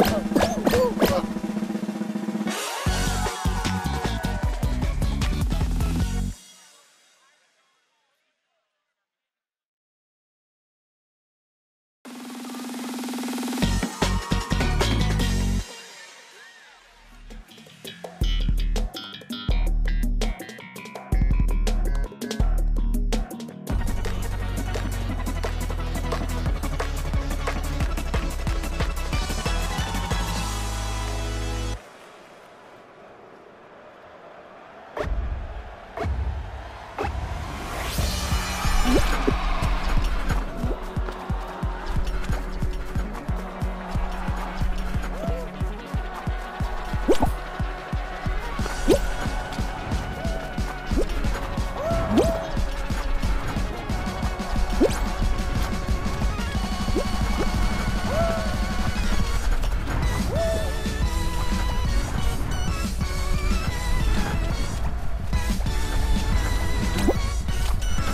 어.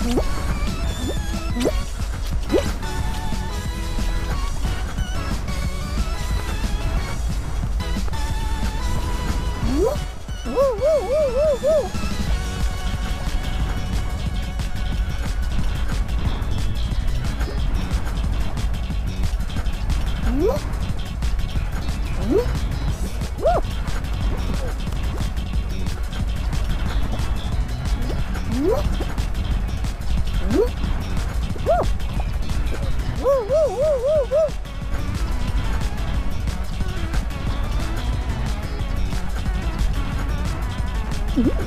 Woo! Mm-hmm.